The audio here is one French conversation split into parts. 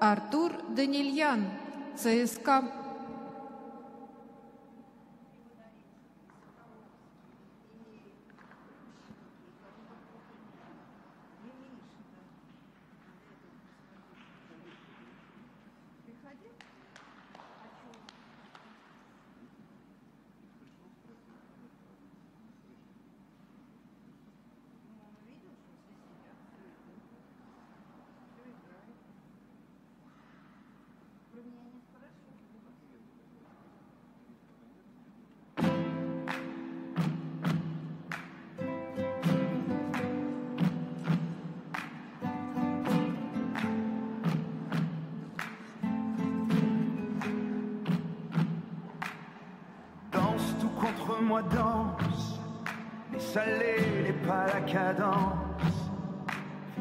Артур Данильян, ЦСКА. Contre moi, danse. Les salés, les pas la cadence.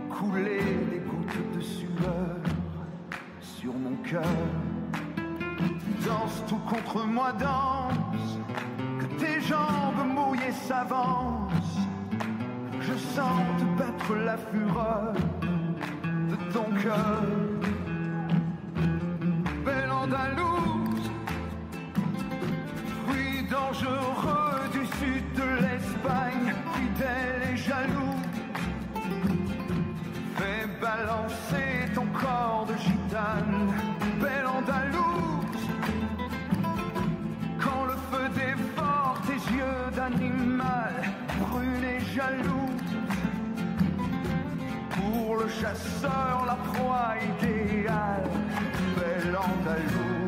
Couler des gouttes de sueur sur mon cœur. Danse tout contre moi, danse. Que tes jambes mouillées s'avancent. Je sente battre la fureur de ton cœur. Balancer ton corps de gitane, belle Andalouse. Quand le feu dévore tes yeux d'animal, brûle et jaloux. Pour le chasseur, la proie idéale, belle Andalouse.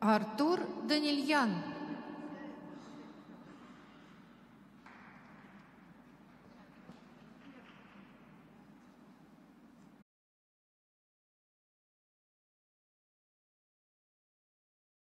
Артур Данильян,